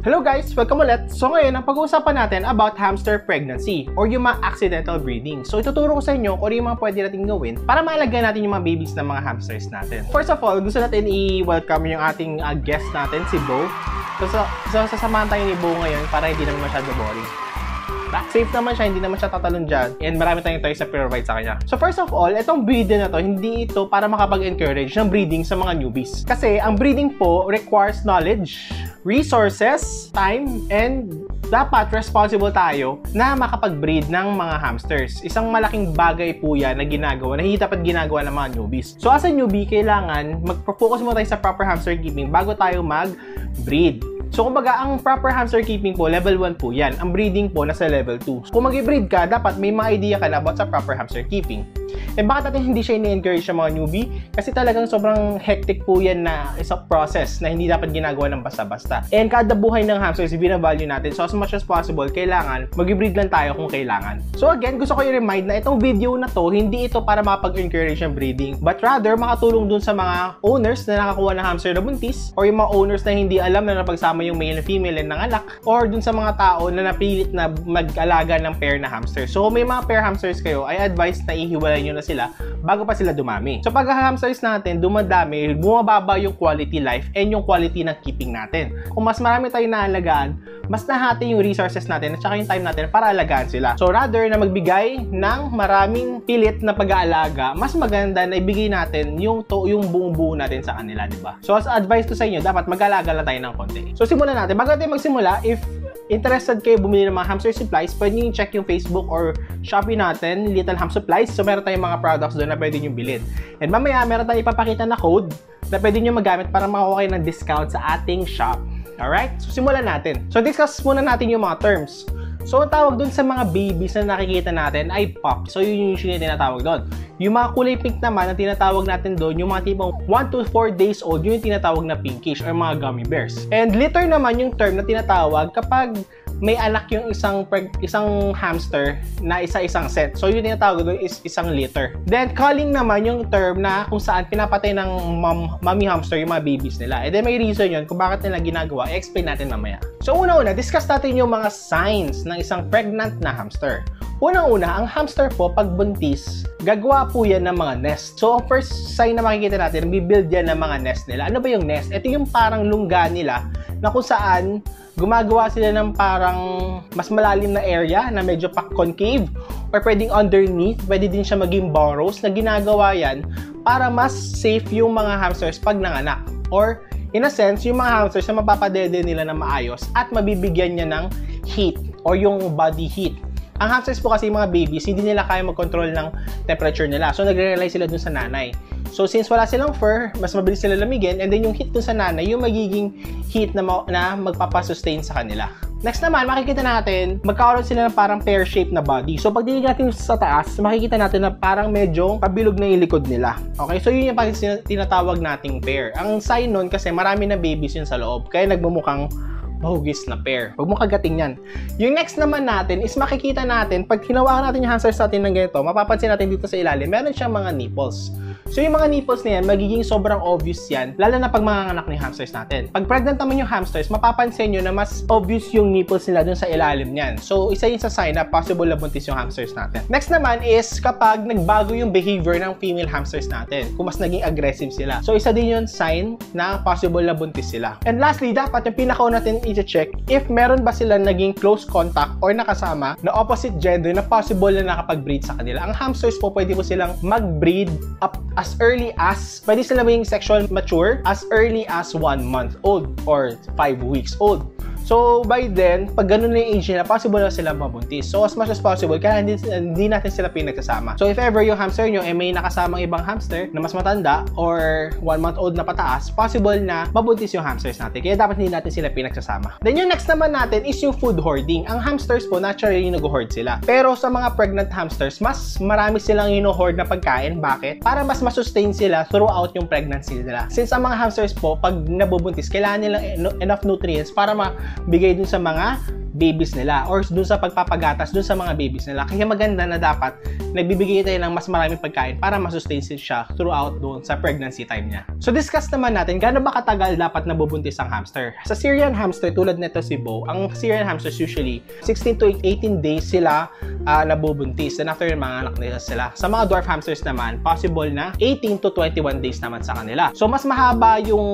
Hello guys! Welcome ulit! So ngayon, ang pag-uusapan natin about hamster pregnancy or yung mga accidental breeding. So ituturo ko sa inyo kung ano yung mga pwede natin gawin para maalagaan natin yung mga babies ng mga hamsters natin. First of all, gusto natin i-welcome yung ating uh, guest natin, si Bo. So, so, sasamahan tayo ni Bo ngayon para hindi naman masyado boring. Safe naman siya, hindi naman siya tatalon dyan. And marami tayong toys na provide sa kanya. So first of all, itong breeding na to, hindi ito para makapag-encourage ng breeding sa mga newbies. Kasi ang breeding po requires knowledge, resources, time, and dapat responsible tayo na makapag-breed ng mga hamsters. Isang malaking bagay po yan na ginagawa, na hindi dapat ginagawa ng mga newbies. So as a newbie, kailangan mag-focus mo tayo sa proper hamster keeping bago tayo mag-breed. So, kumbaga, ang proper hamster keeping po, level 1 po yan. Ang breeding po, nasa level 2. Kung mag-breed ka, dapat may mga idea ka na about sa proper hamster keeping. Eh bakit natin hindi siya ini-encourage sa mga newbie? Kasi talagang sobrang hectic po yan na isang process na hindi dapat ginagawa ng basta-basta. And kada buhay ng hamsters, binavalue natin. So as much as possible, kailangan mag-breed lang tayo kung kailangan. So again, gusto ko i-remind na itong video na to, hindi ito para makapag-encourage ng breeding, but rather makatulong dun sa mga owners na nakakuha ng hamster na buntis or yung mga owners na hindi alam na napagsama yung male and female and nanganak or dun sa mga tao na napilit na mag-alaga ng pair na hamster. So may mga pair hamsters kayo, I advise na ihiwalay nyo na sila bago pa sila dumami. So pag hamsters natin dumadami, bumababa yung quality life and yung quality ng keeping natin. Kung mas marami tayong naalagaan, mas nahati yung resources natin at saka yung time natin para alagaan sila. So rather na magbigay ng maraming pilit na pag-aalaga, mas maganda na ibigay natin yung to, yung buong buo natin sa kanila, di ba? So as advice to sa inyo, dapat mag-alaga lang tayo ng konti. So simulan natin. Bago tayo magsimula, if interested kayo bumili ng mga hamster supplies, pwede nyo check yung Facebook or Shopee natin, Little Ham Supplies. So, meron tayong mga products doon na pwede nyo bilhin. And mamaya, meron tayong ipapakita na code na pwede nyo magamit para makakuha kayo ng discount sa ating shop. Alright? So, simulan natin. So, discuss muna natin yung mga terms. So, ang tawag doon sa mga babies na nakikita natin ay pup. So, yun yung usually tinatawag doon. Yung mga kulay pink naman, ang tinatawag natin doon, yung mga tipong 1 to 4 days old, yun yung tinatawag na pinkish or mga gummy bears. And litter naman yung term na tinatawag kapag may anak yung isang isang hamster na isa-isang set. So yun tinatawag doon is isang litter. Then calling naman yung term na kung saan pinapatay ng mom, mommy hamster yung mga babies nila. And then may reason yun kung bakit nila ginagawa. I-explain natin mamaya. So una-una, discuss natin yung mga signs ng isang pregnant na hamster. Unang-una, ang hamster po, pag buntis, gagawa po yan ng mga nest. So, ang first sign na makikita natin, bibuild yan ng mga nest nila. Ano ba yung nest? Ito yung parang lungga nila na kung saan gumagawa sila ng parang mas malalim na area na medyo pa concave or pwedeng underneath, pwede din siya maging burrows na ginagawa yan para mas safe yung mga hamsters pag nanganak. Or in a sense, yung mga hamsters na mapapadede nila na maayos at mabibigyan niya ng heat or yung body heat. Ang hamsters po kasi mga babies, hindi nila kaya mag-control ng temperature nila. So, nagre-rely sila dun sa nanay. So, since wala silang fur, mas mabilis sila lamigin, and then yung heat dun sa nanay, yung magiging heat na, ma- na magpapasustain sa kanila. Next naman, makikita natin, magkakaroon sila ng parang pear-shaped na body. So, pag dinig natin sa taas, makikita natin na parang medyo pabilog na yung likod nila. Okay? So, yun yung tinatawag nating pair. Ang sign nun kasi marami na babies yun sa loob. Kaya nagmumukhang mahugis na pair. Huwag mo kagating yan. Yung next naman natin is makikita natin, pag hinawakan natin yung hamsters natin ng ganito, mapapansin natin dito sa ilalim, meron siyang mga nipples. So yung mga nipples na yan, magiging sobrang obvious yan, lalo na pag mga anak ni hamsters natin. Pag pregnant naman yung hamsters, mapapansin nyo na mas obvious yung nipples nila dun sa ilalim niyan. So isa yun sa sign na possible na buntis yung hamsters natin. Next naman is kapag nagbago yung behavior ng female hamsters natin, kung mas naging aggressive sila. So isa din yun sign na possible na buntis sila. And lastly, dapat yung pinaka natin i-check if meron ba sila naging close contact or nakasama na opposite gender na possible na nakapag-breed sa kanila. Ang hamsters po, pwede po silang mag-breed up as early as, pwede sila maging sexual mature as early as 1 month old or 5 weeks old. So, by then, pag ganun na yung age nila, possible na sila mabuntis. So, as much as possible, kaya hindi, hindi natin sila pinagsasama. So, if ever yung hamster nyo ay may nakasamang ibang hamster na mas matanda or 1 month old na pataas, possible na mabuntis yung hamsters natin. Kaya dapat hindi natin sila pinagsasama. Then, yung next naman natin is yung food hoarding. Ang hamsters po, naturally nag-hoard sila. Pero sa mga pregnant hamsters, mas marami silang hino-hoard na pagkain. Bakit? Para mas masustain sila throughout yung pregnancy nila. Since ang mga hamsters po, pag nabubuntis, kailangan nilang enough nutrients para ma bigay dun sa mga babies nila or dun sa pagpapagatas dun sa mga babies nila. Kaya maganda na dapat nagbibigay tayo ng mas maraming pagkain para masustain siya throughout doon sa pregnancy time niya. So discuss naman natin gaano ba katagal dapat nabubuntis ang hamster. Sa Syrian hamster tulad nito si Bo, ang Syrian hamsters usually 16 to 18 days sila uh, nabubuntis and after yung mga anak nila sila. Sa mga dwarf hamsters naman, possible na 18 to 21 days naman sa kanila. So mas mahaba yung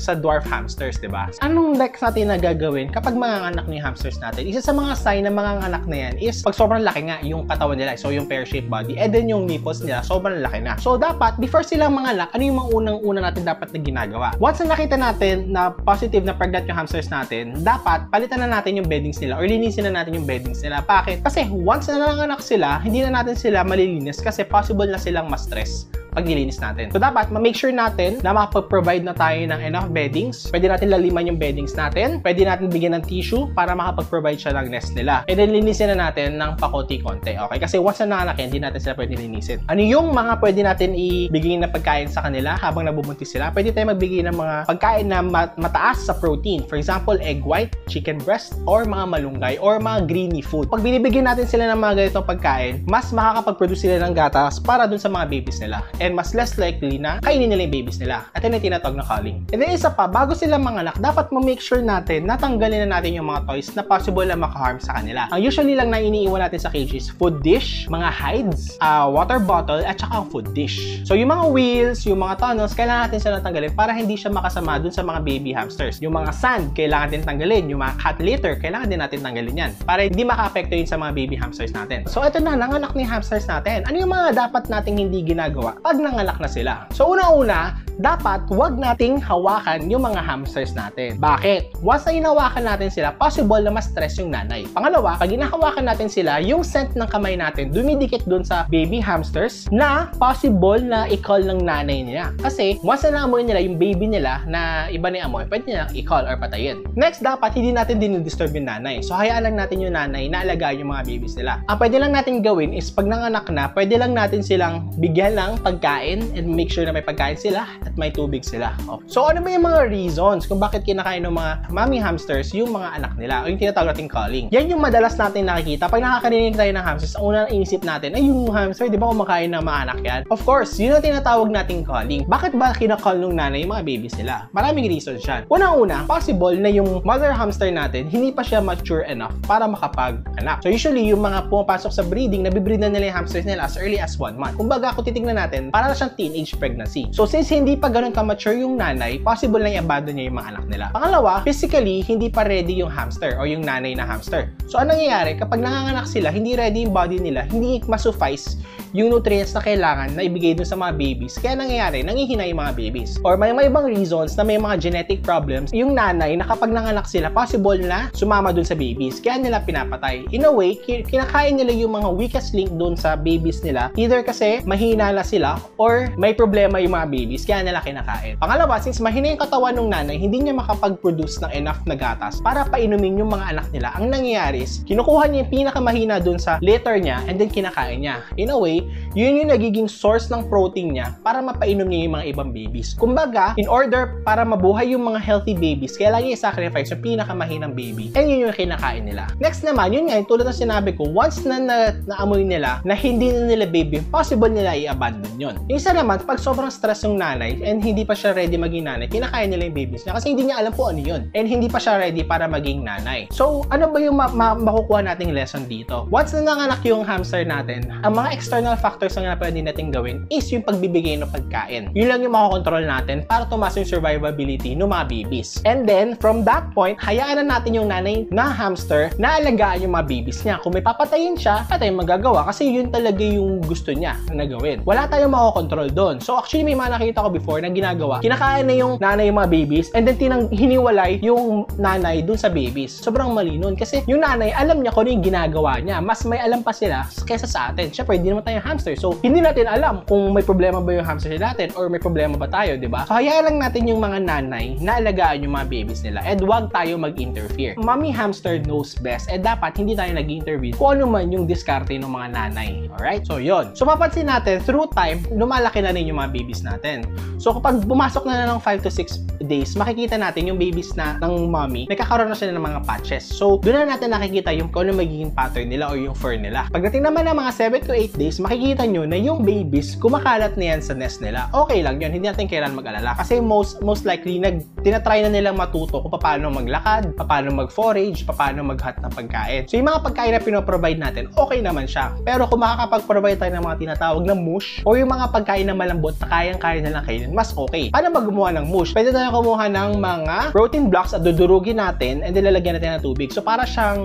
sa dwarf hamsters, 'di ba? Anong next natin na gagawin kapag mga anak ni hamsters natin? Isa sa mga sign ng mga anak na yan is pag sobrang laki nga yung katawan nila. So yung pear-shaped body and then yung nipples nila sobrang laki na. So dapat before silang mga anak, ano yung mga unang-una natin dapat na ginagawa? Once na nakita natin na positive na pregnant yung hamsters natin, dapat palitan na natin yung beddings nila or linisin na natin yung beddings nila. Bakit? Kasi once na nanganak sila, hindi na natin sila malilinis kasi possible na silang ma-stress pag nilinis natin. So dapat ma-make sure natin na makapag-provide na tayo ng enough beddings. Pwede natin laliman yung beddings natin. Pwede natin bigyan ng tissue para makapag-provide siya ng nest nila. And then linisin na natin ng pakonti-konti. Okay? Kasi once na nanganak hindi natin sila pwede linisin. Ano yung mga pwede natin ibigay na pagkain sa kanila habang nabubuntis sila? Pwede tayo magbigay ng mga pagkain na mataas sa protein. For example, egg white, chicken breast, or mga malunggay, or mga greeny food. Pag binibigyan natin sila ng mga ganitong pagkain, mas makakapag-produce sila ng gatas para dun sa mga babies nila and mas less likely na kainin nila yung babies nila. At yun yung tinatawag na culling. And then isa pa, bago sila manganak, dapat ma-make sure natin na tanggalin na natin yung mga toys na possible na makaharm sa kanila. Ang usually lang na iniiwan natin sa cage is food dish, mga hides, uh, water bottle, at saka food dish. So yung mga wheels, yung mga tunnels, kailangan natin sila tanggalin para hindi siya makasama dun sa mga baby hamsters. Yung mga sand, kailangan din tanggalin. Yung mga cat litter, kailangan din natin tanggalin yan para hindi maka-apekto yun sa mga baby hamsters natin. So ito na, nanganak ni hamsters natin. Ano yung mga dapat nating hindi ginagawa pag nanganak na sila. So una-una, dapat wag nating hawakan yung mga hamsters natin. Bakit? Once na hinawakan natin sila, possible na ma-stress yung nanay. Pangalawa, pag hinahawakan natin sila, yung scent ng kamay natin dumidikit dun sa baby hamsters na possible na i-call ng nanay niya. Kasi once na naamoy nila yung baby nila na iba na amoy, pwede nilang i-call or patayin. Next, dapat hindi natin dinidisturb yung nanay. So hayaan lang natin yung nanay na alagaan yung mga babies nila. Ang pwede lang natin gawin is pag nanganak na, pwede lang natin silang bigyan ng pagkain and make sure na may pagkain sila may tubig sila. Oh. So ano ba yung mga reasons kung bakit kinakain ng mga mommy hamsters yung mga anak nila o yung tinatawag nating calling? Yan yung madalas natin nakikita. Pag nakakarinig tayo ng hamsters, ang unang inisip natin, ay yung hamster, di ba kumakain ng mga anak yan? Of course, yun ang tinatawag nating calling. Bakit ba kinakall nung nanay yung mga babies nila? Maraming reasons yan. Unang-una, possible na yung mother hamster natin, hindi pa siya mature enough para makapag-anak. So usually, yung mga pumapasok sa breeding, nabibreed na nila yung hamsters nila as early as 1 month. Kumbaga, kung titignan natin, para na siyang teenage pregnancy. So since hindi pa ganun ka-mature yung nanay, possible na i-abandon niya yung mga anak nila. Pangalawa, physically, hindi pa ready yung hamster o yung nanay na hamster. So anong nangyayari? Kapag nanganganak sila, hindi ready yung body nila, hindi masuffice yung nutrients na kailangan na ibigay dun sa mga babies. Kaya nangyayari, nangihina yung mga babies. Or may may ibang reasons na may mga genetic problems, yung nanay na kapag nanganak sila, possible na sumama dun sa babies. Kaya nila pinapatay. In a way, kinakain nila yung mga weakest link dun sa babies nila. Either kasi mahina na sila or may problema yung mga babies, kaya nila kinakain. Pangalawa, since mahina yung katawan ng nanay, hindi niya makapag-produce ng enough na gatas para painumin yung mga anak nila. Ang nangyayari is, kinukuha niya yung pinakamahina dun sa litter niya and then kinakain niya. In a way, yun yung nagiging source ng protein niya para mapainom niya yung mga ibang babies. Kumbaga, in order para mabuhay yung mga healthy babies, kailangan niya i-sacrifice yung pinakamahinang baby. And yun yung kinakain nila. Next naman, yun nga, yung tulad ng sinabi ko, once na, na naamoy nila na hindi na nila baby, possible nila i-abandon yun. Yung isa naman, pag sobrang stress yung nanay and hindi pa siya ready maging nanay, kinakain nila yung babies niya kasi hindi niya alam po ano yun. And hindi pa siya ready para maging nanay. So, ano ba yung ma- ma- makukuha nating lesson dito? Once na nanganak yung hamster natin, ang mga external factors na pwede natin gawin is yung pagbibigay ng pagkain. Yun lang yung makakontrol natin para tumaas yung survivability ng mga babies. And then, from that point, hayaan na natin yung nanay na hamster na alagaan yung mga babies niya. Kung may papatayin siya, tayong magagawa kasi yun talaga yung gusto niya na gawin. Wala tayong makakontrol doon. So actually, may mga nakita ko before na ginagawa, kinakain na yung nanay yung mga babies and then tinang hiniwalay yung nanay dun sa babies. Sobrang mali nun kasi yung nanay, alam niya kung ano yung ginagawa niya. Mas may alam pa sila kaysa sa atin. Siyempre, hindi naman tayo hamster. So, hindi natin alam kung may problema ba yung hamster natin or may problema ba tayo, di ba? So, hayaan lang natin yung mga nanay na alagaan yung mga babies nila and wag tayo mag-interfere. Mommy hamster knows best and dapat hindi tayo nag-intervene kung ano man yung diskarte ng mga nanay. Alright? So, yon. So, mapansin natin, through time, lumalaki na rin yung mga babies natin. So kapag pumasok na na ng 5 to 6 days, makikita natin yung babies na ng mommy, nagkakaroon na sila ng mga patches. So doon na natin nakikita yung kung ano magiging pattern nila or yung fur nila. Pagdating naman ng mga 7 to 8 days, makikita nyo na yung babies, kumakalat na yan sa nest nila. Okay lang yun, hindi natin kailan mag-alala. Kasi most most likely, nag, tinatry na nilang matuto kung paano maglakad, paano mag-forage, paano maghat ng pagkain. So yung mga pagkain na pinoprovide natin, okay naman siya. Pero kung makakapag-provide tayo ng mga tinatawag na mush o yung mga pagkain na malambot na kayang-kaya nilang kainin, mas okay. Paano maggumawa ng mush? Pwede tayo kumuha ng mga protein blocks at dudurugin natin and then lalagyan natin ng tubig. So para siyang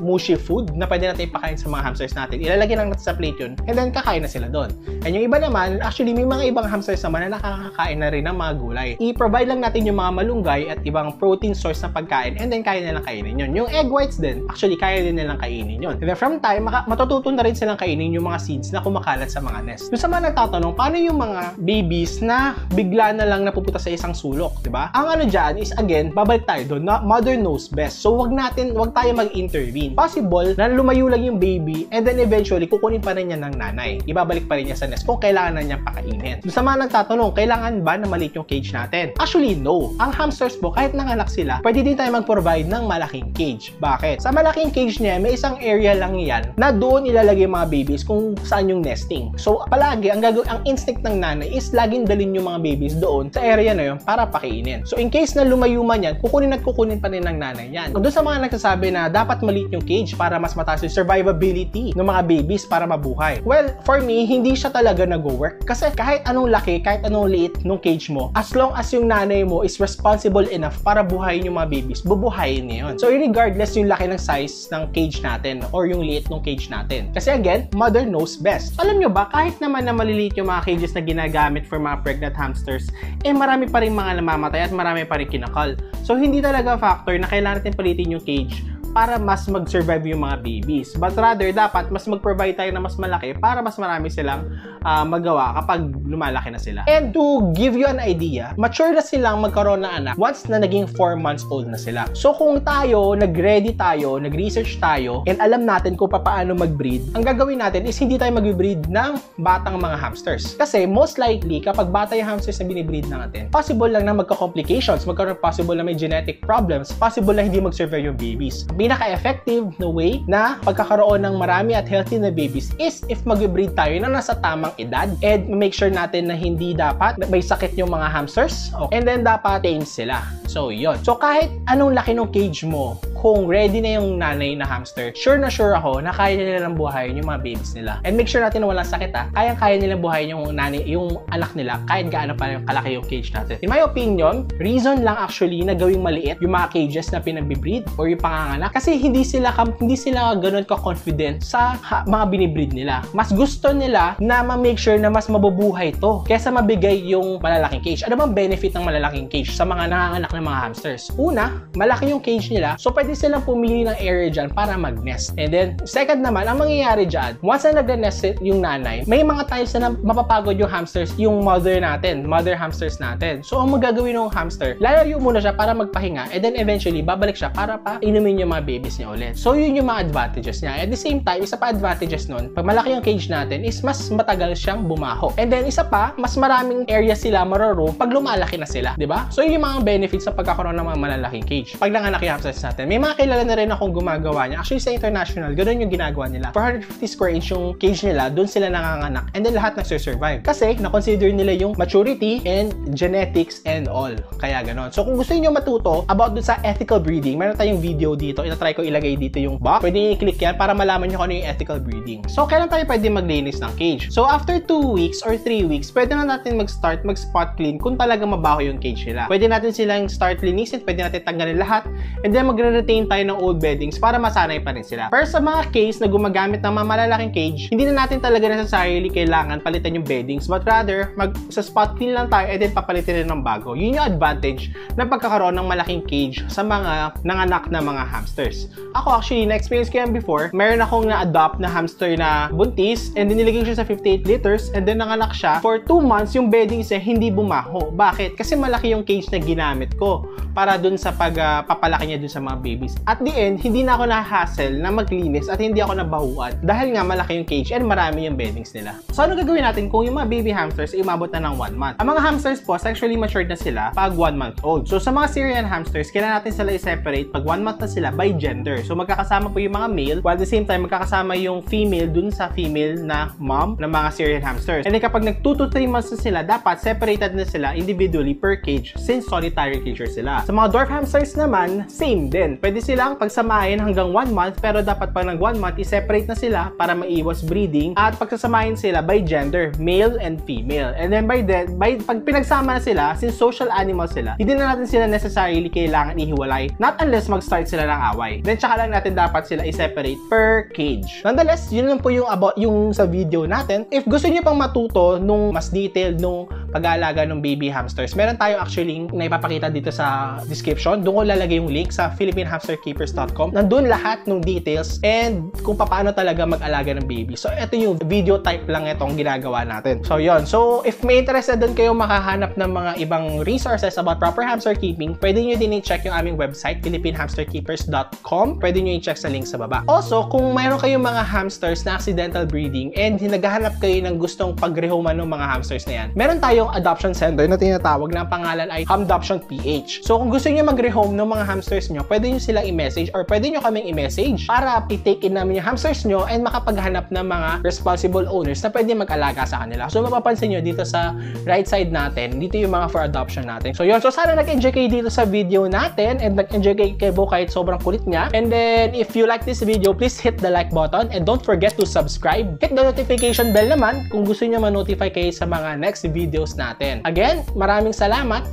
mushy food na pwede natin ipakain sa mga hamsters natin. Ilalagay lang natin sa plate yun and then kakain na sila doon. And yung iba naman, actually may mga ibang hamsters naman na nakakakain na rin ng mga gulay. I-provide lang natin yung mga malunggay at ibang protein source na pagkain and then kaya nilang kainin yun. Yung egg whites din, actually kaya din nilang kainin yun. And then from time, matututo na rin silang kainin yung mga seeds na kumakalat sa mga nest. Yung sa mga nagtatanong, paano yung mga babies na bigla na lang napupunta sa isang sulok, di ba? Ang ano dyan is again, babalik tayo doon na mother knows best. So wag natin, wag tayo mag-intervene. Possible na lumayo lang yung baby and then eventually kukunin pa rin niya ng nanay. Ibabalik pa rin niya sa nest kung kailangan na niya pakainin. Doon sa mga nagtatanong, kailangan ba na maliit yung cage natin? Actually, no. Ang hamsters po, kahit nanganak sila, pwede din tayo mag-provide ng malaking cage. Bakit? Sa malaking cage niya, may isang area lang yan na doon ilalagay mga babies kung saan yung nesting. So, palagi, ang, gagawin, ang instinct ng nanay is laging dalhin yung mga babies doon sa area na yun para pakainin. So, in case na lumayo man yan, kukunin at kukunin pa rin ng nanay yan. Doon sa mga nagsasabi na dapat maliit yung cage para mas mataas yung survivability ng mga babies para mabuhay. Well, for me, hindi siya talaga nag-work. Kasi kahit anong laki, kahit anong liit ng cage mo, as long as yung nanay mo is responsible enough para buhayin yung mga babies, bubuhayin niya yun. So, regardless yung laki ng size ng cage natin or yung liit ng cage natin. Kasi again, mother knows best. Alam nyo ba, kahit naman na maliliit yung mga cages na ginagamit for mga pregnant hamsters, eh marami pa rin mga namamatay at marami pa rin kinakal. So, hindi talaga factor na kailangan natin palitin yung cage para mas mag-survive yung mga babies. But rather, dapat mas mag-provide tayo na mas malaki para mas marami silang uh, magawa kapag lumalaki na sila. And to give you an idea, mature na silang magkaroon ng anak once na naging 4 months old na sila. So kung tayo, nag-ready tayo, nag-research tayo, and alam natin kung paano mag-breed, ang gagawin natin is hindi tayo mag-breed ng batang mga hamsters. Kasi most likely, kapag bata yung hamsters na binibreed natin, possible lang na magka-complications, magkaroon possible na may genetic problems, possible na hindi mag-survive yung babies pinaka-effective na way na pagkakaroon ng marami at healthy na babies is if mag-breed tayo na nasa tamang edad and make sure natin na hindi dapat may sakit yung mga hamsters okay. and then dapat tame sila. So, yon. So, kahit anong laki ng cage mo, kung ready na yung nanay na hamster, sure na sure ako na kaya nilang buhayin yung mga babies nila. And make sure natin na walang sakit ha. Kayang-kaya nilang buhayin yung nanay, yung anak nila kahit gaano pa yung kalaki yung cage natin. In my opinion, reason lang actually na gawing maliit yung mga cages na pinag-breed or yung panganganak kasi hindi sila hindi sila ganoon ka-confident sa ha, mga binibreed nila. Mas gusto nila na ma-make sure na mas mabubuhay to kaysa mabigay yung malalaking cage. Ano bang benefit ng malalaking cage sa mga nanganganak ng mga hamsters? Una, malaki yung cage nila so pwede silang pumili ng area dyan para mag-nest. And then, second naman, ang mangyayari dyan, once na nag-nest yung nanay, may mga times na mapapagod yung hamsters, yung mother natin, mother hamsters natin. So, ang magagawin ng hamster, lalayo muna siya para magpahinga and then eventually, babalik siya para pa inumin yung mga babies niya ulit. So, yun yung mga advantages niya. At the same time, isa pa advantages nun, pag malaki yung cage natin, is mas matagal siyang bumaho. And then, isa pa, mas maraming area sila maroro pag lumalaki na sila. ba? Diba? So, yun yung mga benefits sa pagkakaroon ng mga malalaking cage. Pag nanganak yung hamsters natin, may mga kilala na rin akong gumagawa niya. Actually, sa international, ganun yung ginagawa nila. 450 square inch yung cage nila, doon sila nanganganak. And then lahat nagsurvive. Kasi, na-consider nila yung maturity and genetics and all. Kaya ganun. So, kung gusto niyo matuto about dun sa ethical breeding, meron tayong video dito. Ina-try ko ilagay dito yung box. Pwede niyo i-click yan para malaman niyo kung ano yung ethical breeding. So, kailan tayo pwede maglinis ng cage? So, after 2 weeks or 3 weeks, pwede na natin mag-start mag-spot clean kung talaga mabaho yung cage nila. Pwede natin silang start linisin, pwede natin tanggalin lahat, and then magre-retain tayo ng old beddings para masanay pa rin sila. Pero sa mga case na gumagamit ng mga malalaking cage, hindi na natin talaga necessarily kailangan palitan yung beddings but rather mag sa spot clean lang tayo and then papalitin rin ng bago. Yun yung advantage ng pagkakaroon ng malaking cage sa mga nanganak na mga hamsters. Ako actually, na-experience ko yan before. Meron akong na-adopt na hamster na buntis and then nilagay siya sa 58 liters and then nanganak siya. For 2 months, yung beddings niya hindi bumaho. Bakit? Kasi malaki yung cage na ginamit ko para dun sa pagpapalaki uh, niya dun sa mga baby babies. At the end, hindi na ako na-hassle na maglinis at hindi ako nabahuan dahil nga malaki yung cage and marami yung beddings nila. So ano gagawin natin kung yung mga baby hamsters ay umabot na ng 1 month? Ang mga hamsters po, sexually matured na sila pag 1 month old. So sa mga Syrian hamsters, kailangan natin sila i-separate pag 1 month na sila by gender. So magkakasama po yung mga male while at the same time magkakasama yung female dun sa female na mom ng mga Syrian hamsters. And then kapag nag 2 to 3 months na sila, dapat separated na sila individually per cage since solitary creature sila. Sa mga dwarf hamsters naman, same din. Pwede silang pagsamahin hanggang 1 month pero dapat pag nag 1 month, i-separate na sila para maiwas breeding at pagsasamahin sila by gender, male and female. And then by then, by, pag pinagsama na sila, since social animals sila, hindi na natin sila necessarily kailangan ihiwalay not unless mag-start sila ng away. Then tsaka lang natin dapat sila i-separate per cage. Nonetheless, yun lang po yung about yung sa video natin. If gusto niyo pang matuto nung mas detailed nung pag-aalaga ng baby hamsters, meron tayo actually na ipapakita dito sa description. Doon ko lalagay yung link sa philippinehamsterkeepers.com. Nandun lahat ng details and kung paano talaga mag-alaga ng baby. So, ito yung video type lang itong ginagawa natin. So, yon So, if may interested din kayo makahanap ng mga ibang resources about proper hamster keeping, pwede nyo din i-check yung aming website, philippinehamsterkeepers.com. Pwede nyo i-check sa link sa baba. Also, kung mayroon kayong mga hamsters na accidental breeding and naghahanap kayo ng gustong pag-rehoman ng mga hamsters na yan, meron tayong adoption center na tinatawag na ang pangalan ay Hamdoption PH. So, kung gusto niyo mag-rehome ng mga hamsters nyo, pwede nyo silang i-message or pwede nyo kaming i-message para i-take in namin yung hamsters nyo and makapaghanap ng mga responsible owners na pwede mag-alaga sa kanila. So, mapapansin nyo dito sa right side natin, dito yung mga for adoption natin. So, yun. So, sana nag-enjoy kayo dito sa video natin and nag-enjoy kayo kahit sobrang kulit niya. And then, if you like this video, please hit the like button and don't forget to subscribe. Hit the notification bell naman kung gusto niyo ma-notify kayo sa mga next videos natin. Again, maraming salamat